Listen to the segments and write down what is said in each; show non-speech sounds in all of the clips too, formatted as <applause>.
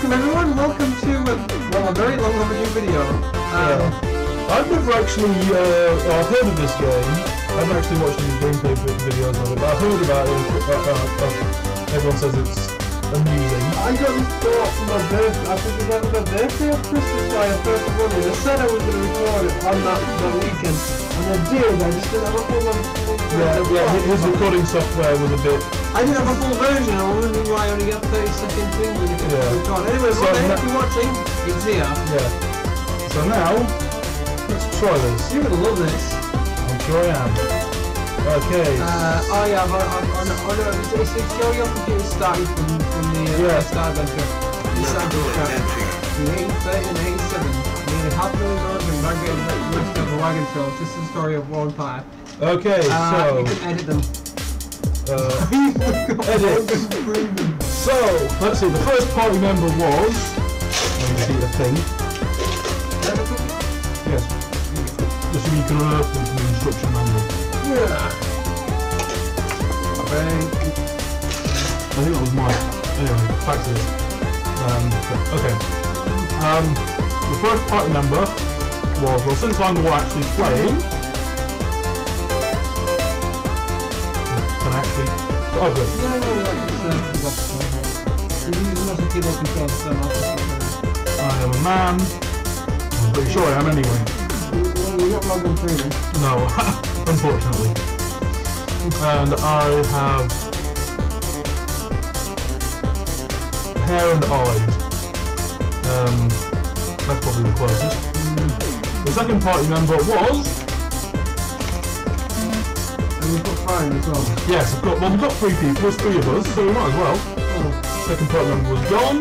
welcome everyone. Welcome to a, well, a very long overdue video. Um, I've never actually, uh, I've heard of this game. I haven't actually watched any gameplay videos of it, but I've heard about it. Uh, uh, uh, everyone says it's amusing. I got this thought for my birthday. I think it was either my birthday or Christmas by a perfect one. I said I was going to record it on that, that weekend, and I did. I just didn't have a full one. Yeah, yeah, hi- his recording software was a bit. I didn't have a full version. I was wondering why I only got 30 second thing when you Yeah. record. Anyway, So what the heck na- you watching? It's here. Yeah. So now, let's try this. You're gonna love this. I'm sure I am. Okay. Uh, oh yeah, but on, on, on, on it's, it's, it's your, your computer starting from, from the uh, Yeah. Star Adventure. This adventure. The 830 and 87. Nearly half a million dollars in migrated west of a wagon trail. This is the story of War Empire. okay, Uh, so. you can edit them. Uh, <laughs> edit. So, let's see, the first party member was. Let me see the thing. Yes. Just so you can unearth them from the instruction manual. Yeah. Okay. I think that was mine. Anyway, back to this. Um, okay. Um, the first party member was, well, since I'm actually playing. Can I actually. Oh, good. Yeah, no, no, it's, it's You're using lots of keyboard controls, so not I am a man. I'm pretty sure I am anyway. Well, you're not logging through this. No, <laughs> unfortunately. And I have hair and eyes. Um, that's probably the closest. The second party member was And we've got fire as well. yes, I've got well we've got three people, there's three of us, so we might as well. Oh, Second party member was John.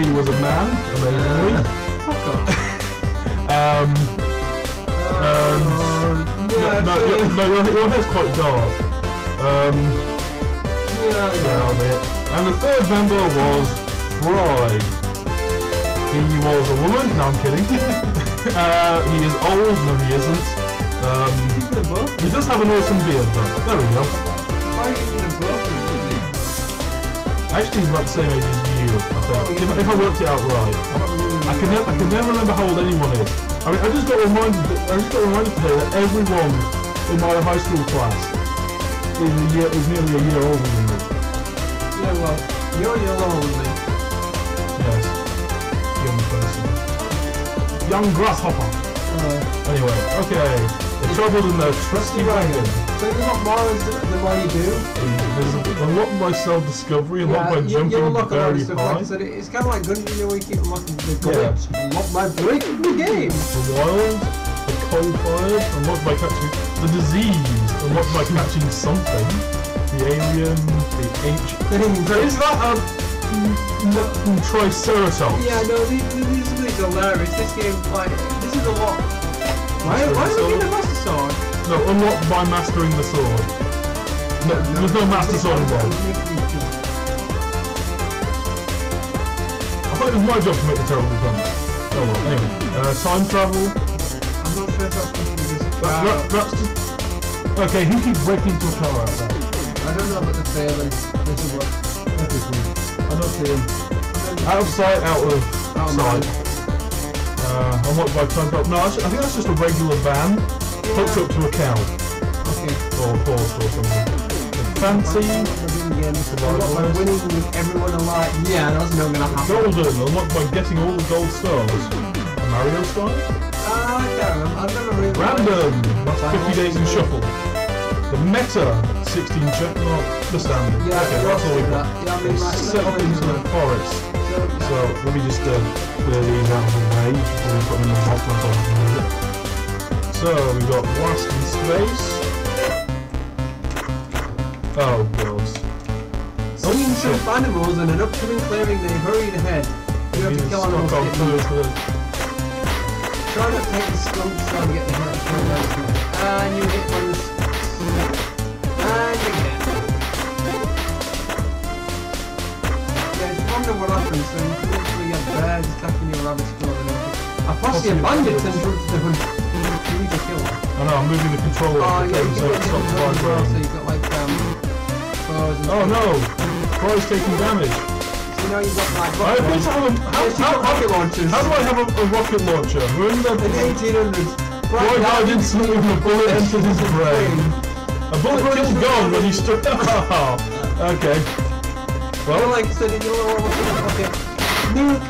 He was a man, amazingly. off. <laughs> Um, um, yeah, no, your, no, your, your hair's quite dark. Um, yeah, Yeah. And the third member was Fry. He was a woman. No, I'm kidding. <laughs> uh, he is old. No, he isn't. Um, he does have an awesome beard, though. There we go. why are you using both of? Actually, he's about the same age as you, I. If, if I worked it out right. I can, never, I can never remember how old anyone is. I mean, I just got reminded. I just got reminded today that everyone in my high school class is a year is nearly a year older than me. Yeah, well, you're a year older than me. Young grasshopper. Uh, Anyway, okay. They travelled in their trusty wagon. so you got more the, the you do. There's a lot by self-discovery, a lot by you, jumping you unlock a very. Like high. It's kind of like Gungeon, you know, where you keep unlocking the Yeah. glitch. Unlock my breaking the game. The wild, the coal-fired, unlocked by catching the disease, unlocked by catching something. The alien, the ancient. Is that a mm, mm, triceratops? Yeah, no, these are hilarious. This game, like, this is a lot. Why, why are we getting a Master Sword? No, unlocked by mastering the sword. No, there's no master sword involved. I thought it was my job to make the terrible puns. Oh well, anyway. Uh, time travel. I'm not sure if that's confusing. That, that, that's just... Okay, who keeps breaking into a car out there? I don't know about the failing. This is what. I don't see him. Out of sight, out of Oh, sight. Uh, unlocked by time travel. No, I think that's just a regular van hooked up to a cow. Okay. Or a horse or something. Fancy... By winning with everyone alive. Yeah, that's not gonna happen. Golden, unlocked by getting all the gold stars. Mario style? Ah, I can't remember. I've never really. Random, that's 50 days in shuffle. The meta, 16 check mark, the standard. Yeah, okay, I that's all we've got. Yeah, I mean, like, Set up into the forest. So, So let me just uh, clear these out of the way before we put them in the hot ones on a minute. So we got blast in space. Oh god. Seeing some shit. animals in an upcoming clearing, they hurried ahead. You have to kill animals. Stock to on get them. first, Try not to take the skunks so to get the hurt. And you hit one. And you get it. Yeah, wonder what happens. You literally bears attacking your rabbits for them. A posse of bandits and drugs to hunt. You need to kill. I know, I'm moving the controller. Oh, yeah, you so can it get stops different ones as well. So you've got like, um, Oh no! Fry's taking damage. So know you've got like I rocket launchers. I have a, how, how, rocket launchers. how do I have a, a rocket launcher? We're in the... In the 1800s. Why guy did something with a bullet entered his brain? A bullet killed God when he struck... <laughs> okay. Well, like I said, you know what? Okay. Nuke.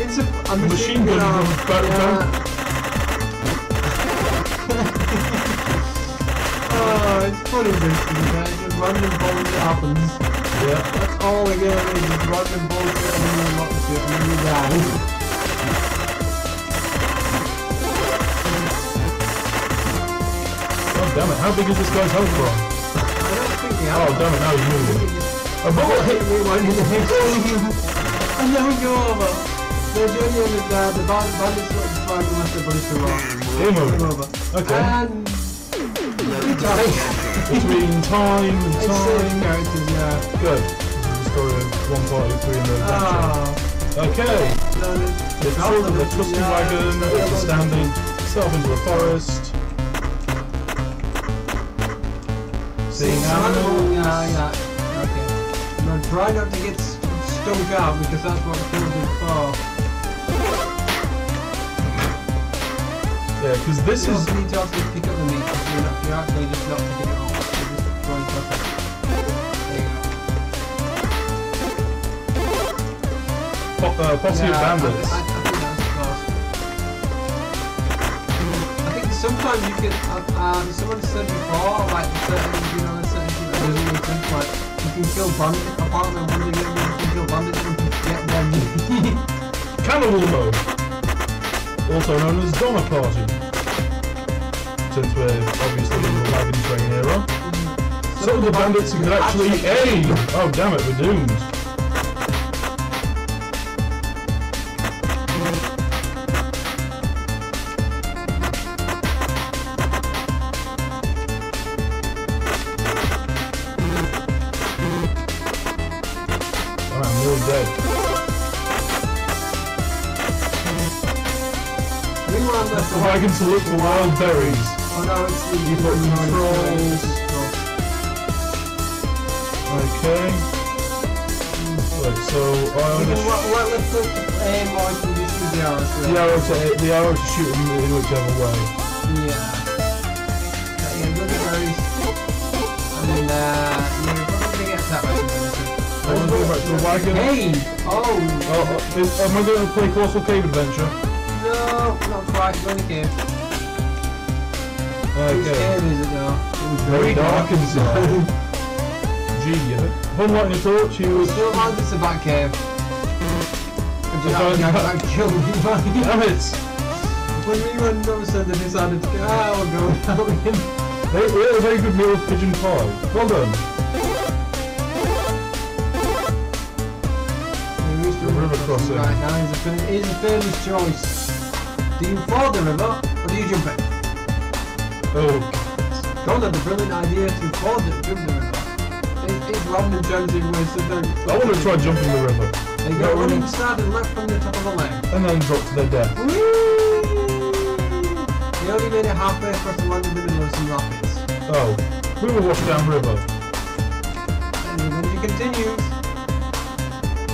It's a, a Machine machine gun gun. from Battlefield. Oh, it's funny this thing, guys. Just random bullshit happens. yeah. That's all game is, just random bullshit and then you unlock shit and then you die. Oh damn it, how big is this guy's health bar? Oh damn it, now he's moving. A Oh, bullet hit me head. and then we go over. The journey on the, uh, the band, bandits got destroyed unless the bullets are. Game over. Game over. Okay. And... Between time and time. characters, yeah. Good. Is story of one party, three in the adventure. Ah. Okay. The, The the trusty wagon is standing itself into the forest. Seeing animals. Yeah, yeah. Okay. Now try not to get s- stunk out because that's what kills is for. Yeah, because this You is also need to also pick up the meat. You're, not, you're actually just not picking it up. You're just throwing stuff. There you go. po- uh, posse of Yeah, I- bandits. Sometimes you can, uh, um, someone said before, like certain, you know, certain shit that doesn't make sense, like you can kill bandits, apart from one game, you can kill bandits and get their meat. <laughs> Cannibal mode. Also known as Donner Party. Since we're obviously in the wagon train era. Some of the bandits can actually aim! Oh damn it, we're doomed. Wagon to look for wild berries. Oh no, it's the You've got controls. Okay. Right, so I You can a what, what, let's look aim or you can just use the arrows. for the arrow to the arrow to shoot them in whichever way. Yeah. Yeah, look at berries. And then, uh, yeah, probably get that some I want to go back to the wagon. Hey! Oh! Oh, is, am I going to play Colossal Cave Adventure? No, not quite. Go in the. Whose Okay. is it though? It was Very dark inside. Gee, yeah. Upon lighting a torch, he was. Still mind it's a back cave. Would you have that kill me? Damn it! When we went upstairs, they decided to go, ah, we'll go without <laughs> him. They, we had a very good meal of pigeon pie. Well done. He used to river crossing. Right now, he's a, he's a famous choice. Do you ford the river, or do you jump it? Oh, had the brilliant idea to ford it, jump the river. It, it's random changing ways to do I want to try jumping the river. They go running start and left from the top of the lake. And then drop to their death. He only made it halfway across the land in the middle of some rapids. Oh, we will wash down river. And then he continues.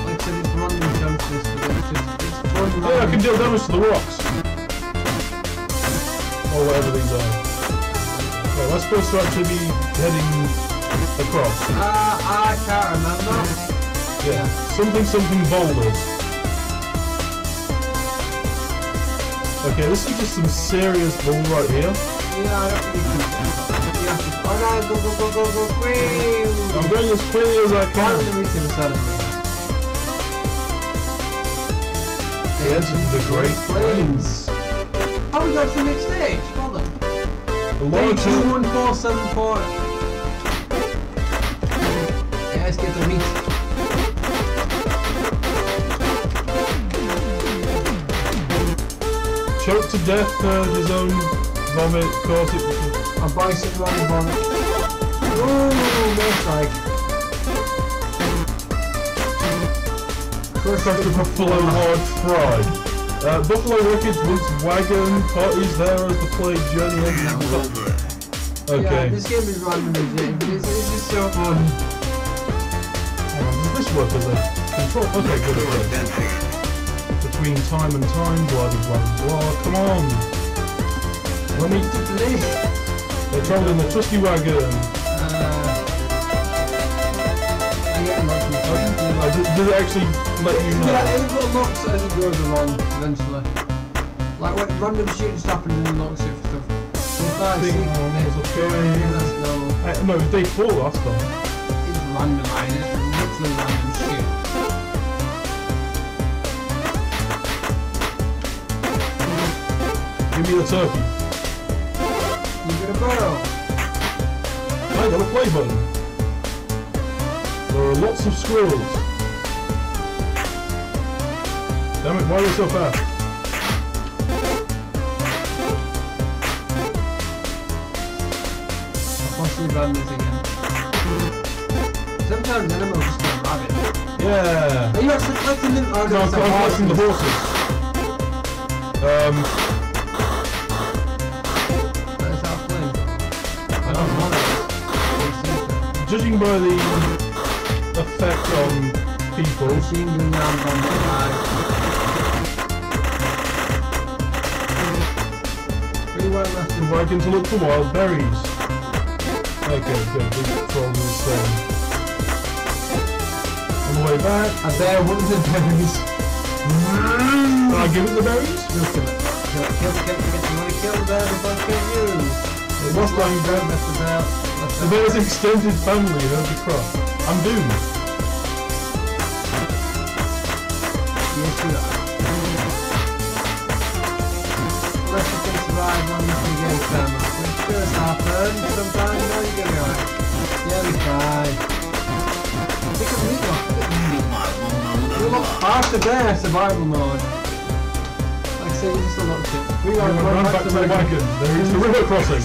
Like I said, it's random but it's just, it's fun Yeah, I can deal damage to the rocks. Or whatever these are. Am I supposed to actually be heading across? Uh, I can't remember. Yeah. Something something boulders. Okay, this is just some serious bull right here. Yeah, I don't think you can. You have to. Oh no, go, go, go, go, go, quick! I'm going as quickly as I can. would we see the side? The edge of the Great Plains. Oh, we got to the next stage. Hold on. Hey, two, one, four, seven, four. Yeah, let's get the meat. choked to death, purged his own vomit, caught it. A bison around the bonnet. Ooh, that's like. First after Buffalo Lord Fry. Uh, Buffalo Wicked once wagon parties there as the play journey ends. Okay. Yeah, Okay. this game is random it. It's, it's just so fun. work as a control. Okay, good. Okay. Between time and time, blah blah blah blah. Come on. Let me. They're traveling in the trusty wagon. Does, it actually let you know? Yeah, it unlocks it as it goes along eventually. Like when random shooting happen and unlocks it for stuff. So if I see ones, this, okay. that's no. Uh, no, it was day four last time. It's randomised, it's literally random shit. Give me the turkey. You get a barrel. I got a play button. There are lots of squirrels. Damn it, why are they so fast? Possibly run this again. Sometimes animals just go rabbit. Yeah. Are you actually collecting them? Oh, No, I'm, collecting the horse. horses. Um, That's our flame. I don't want it. judging by the effect on people, Machine gun arms on the side. Pretty well left I'm working to look for wild berries. Okay, good. We're following the same. On the way back, A bear wanted the berries. can I give it the berries? Kill, kill it. Kill, kill, kill, kill. You want to kill the bear before I kill you? It was lying down. left the bear. Left The bear's extended family heard the cry. I'm doomed. Yes, you are. The survival mode. I we just unlocked it. We are going back to the wagon. There is the river crossing.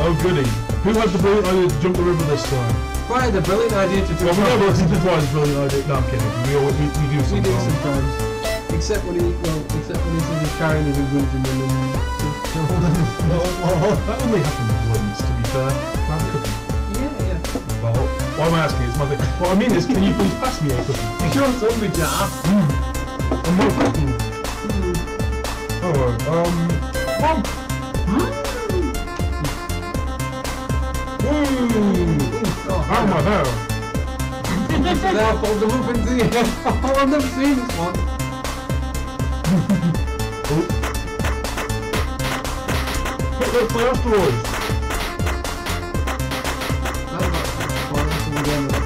Oh goody. Who had the brilliant idea to jump the river this time? Why the brilliant idea to do Well, to Dwight's brilliant idea. Kidding. We, do sometimes. Except when he, well, except when he's carrying his goods and then That only happened once, to be fair. Yeah, yeah. Well, why am I asking? It's my thing. What I mean is, can you please pass me a cookie? Sure, zombie jar. I'm not cooking. Alright, um... Mom! Oh, Ow, my hair! There, fold them up into the air. Oh, I've never seen this one. Oh.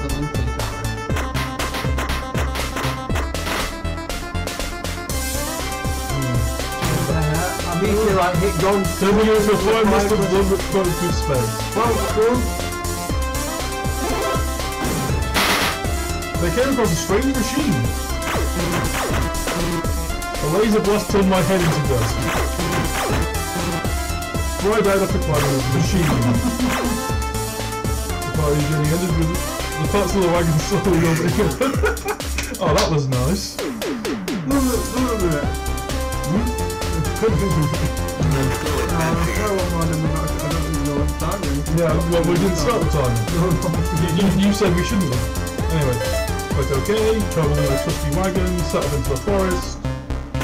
The monkey. I mean, you like hit into a flying mist of blood that flows through space. Well, cool. They came across a strange machine. A laser blast turned my head into dust. Before I died after climbing the machine. the party journey ended with the parts of the wagon <laughs> slowly over Oh, that was nice. Hmm? Yeah, well, we didn't start the time. You, you, said we shouldn't have. Anyway, click OK, travel in a trusty wagon, set up into the forest.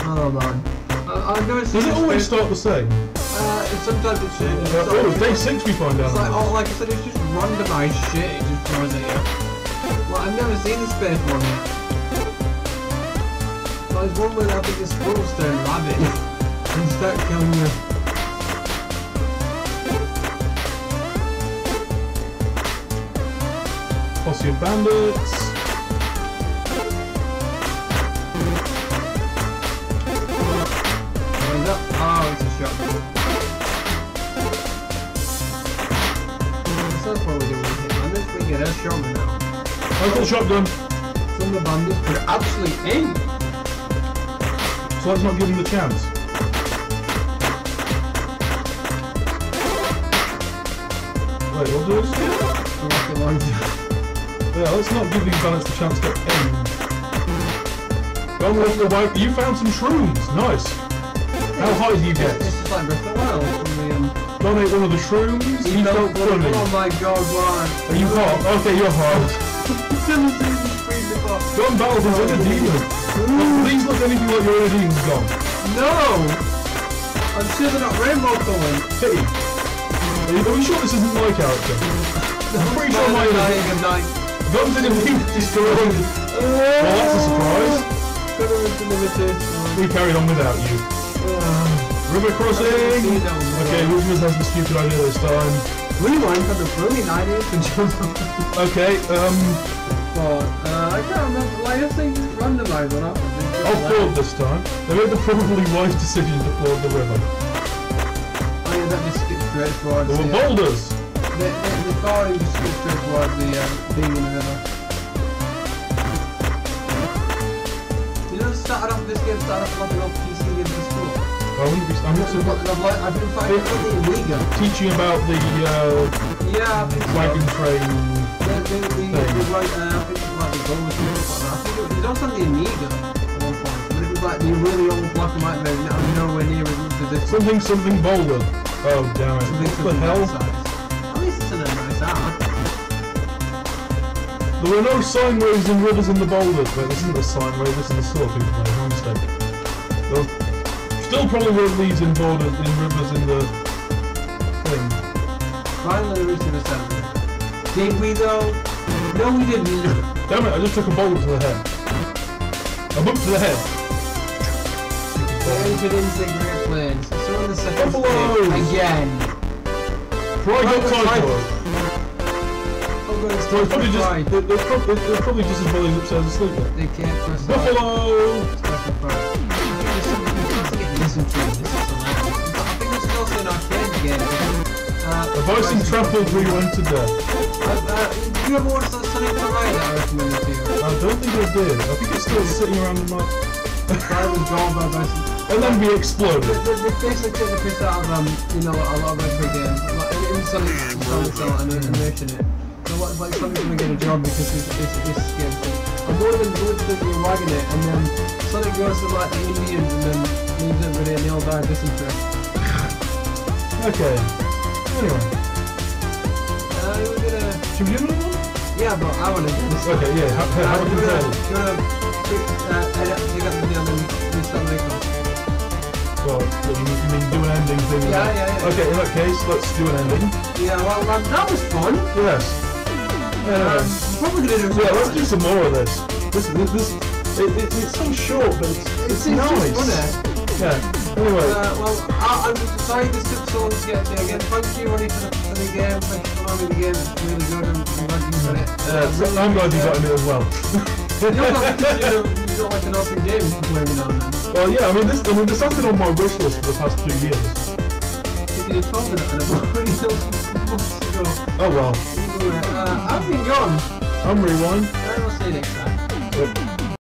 Oh man. I, never seen Does it always start the same? Uh, it's sometimes it's shit. Uh, oh, it's day six we find out. It's like, oh, like I said, it's just randomised shit. It just throws at you. Like, I've never seen this space one. Like, there's one where I think the squirrels turn rabbit <laughs> and start killing you. Posse of bandits. Just thinking now. Rifle shotgun. Some of the bandits could actually aim. So let's not give him the chance. Wait, what do? The. Yeah, let's not give these bandits the chance to aim. Don't let the wife. You found some shrooms. Nice. How high do you It's get? just like Breath of the Wild from the um, Donate one of the shrooms. He felt funny. Oh my god, why? Are you hot? Okay, you're hot. I've never seen this screen before. Go and battle this other demon. Please look anything like your other demon's gone. No! I'm sure they're not rainbow colored. Pity. Are you, are you sure this isn't my character? I'm pretty sure my and dying. guns in defeat destroyed. Well, that's a surprise. Could have been limited. We carried on without you. River crossing. Okay, Wismas has the stupid idea this time. Rewind had a brilliant idea to jump. Okay, um, But, uh, I can't remember, like, I think randomized or not. I'll ford this time. They made the probably wise decision to ford the river. Oh yeah, that just skipped straight towards There were the, boulders. the, the, the car just skipped straight towards the, um, demon river. You know, started off this game, started off like an old PC in the school. I wouldn't be. I'm I've, I've been fighting for the Amiga. teaching about the uh, Yeah, so. wagon train. The, the, the, thing. the, like, uh, I think it was like the gold or something. I think it was, it was Amiga at one point, but it was like the really old black and white version. I'm nowhere near as much as this. Something something boulder. Oh damn it! Something What the hell? At least it's in a nice art. There were no sine waves in rivers in the boulders. Wait, this isn't the sine wave. This is the surfing wave. My mistake. There were- still probably were leads in borders in rivers in the thing. Finally reached the assembly. Did we though? No, we didn't. Damn it! I just took a boulder to the head. A book to the head. Entered into the Great Plains. So on the second again. Got time. Oh god, it's Well, probably just, they're, they're, probably, they're probably just as as upstairs asleep. They can't us. Buffalo! I think this is also an arcade game. Uh, A bison trampled Rewind to death. Uh, uh, you ever watch that Sonic the that I to? I don't think I did. I think it's still sitting around in my... Guy was drawn by bison. and then we exploded. They, basically take the piss out of um, you know, a lot of retro games. Like in, Sonic, Sonic and animation it. So like, like Sonic's gonna get a job because it's it's this game And one of them literally wagging it, and then Sonic goes to like the Indians and then leaves everybody and they all die of dysentery. Okay. Anyway. Uh, we're gonna, Should we do another one? yeah, but I wanna do this. Okay, yeah. Have, have, have a Uh, you control. wanna, you wanna, uh, edit, take out the video and then restart the record. Well, you mean, you mean do an ending thing? Yeah, yeah, yeah. Okay, in that case, let's do an ending. Yeah, well, that, that was fun. Yes. Anyway. probably gonna do Yeah, let's do some more of this. This, this, this it, it, it's so short, but it's, It's, it's, nice. just. Yeah. Anyway, Uh, well, I, I'm sorry this took so long to get to. Again, thank you, Ronnie, for the, for the game. Thank you for having the game. It's really good. and I'm glad you got it. uh, really I'm glad you got it as well. You know, you don't like an awesome game you can play every now and then. well, yeah, I mean, this, I mean, has been on my wish list for the past two years. If <laughs> you had told me that, I'd have already known months ago. Oh well. Uh, I've been Gon. I'm Rewind. And I'll see you next time. Yep.